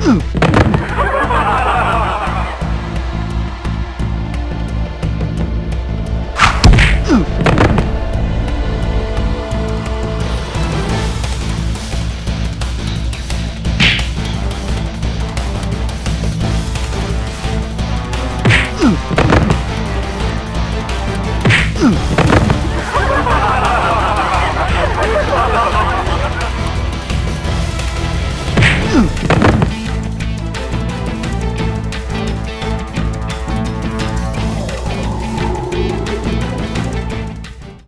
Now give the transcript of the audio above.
嗯。